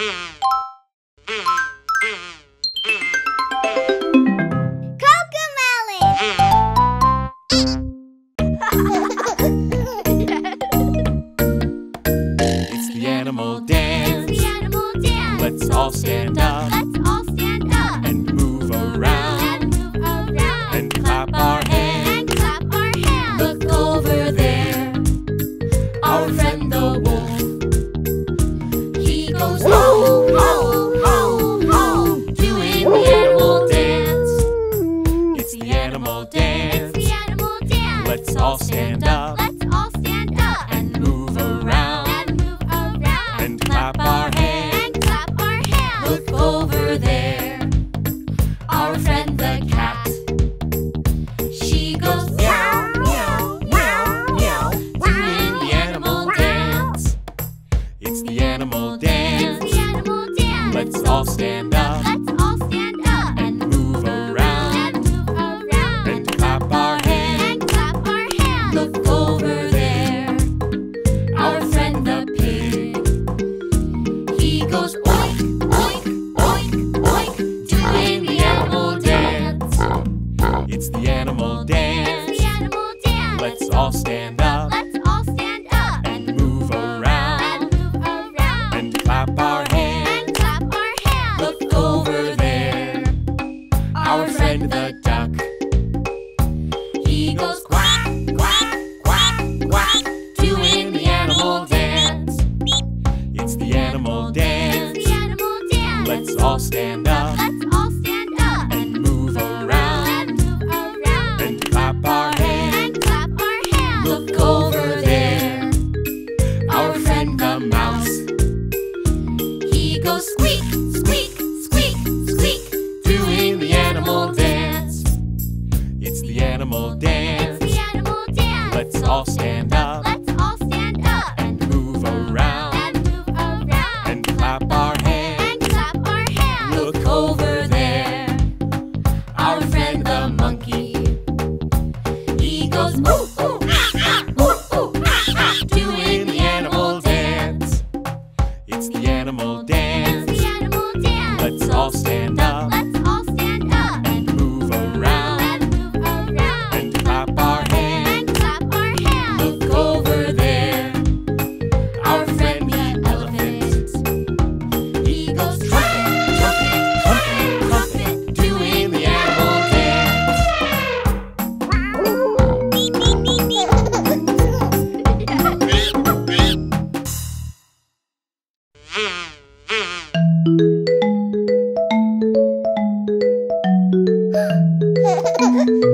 Yeah. Animal It's the animal dance. Let's all stand up Let's all stand up and move around and move around and clap our hands. and clap our hands. Look over there, our friend the cat. She goes meow, meow, meow, meow, doing the animal dance. It's the animal It's dance. the animal dance. Let's all stand up Let's the duck. He goes quack, quack, quack, quack, doing the animal dance. It's the animal dance. It's the animal dance. Let's all stand up Let's all over there, our friend the monkey. He goes ooh ooh ah ah ooh ooh ah ah, doing the animal dance. It's the animal It's dance. the animal dance. Let's all stand up Ha ha ha!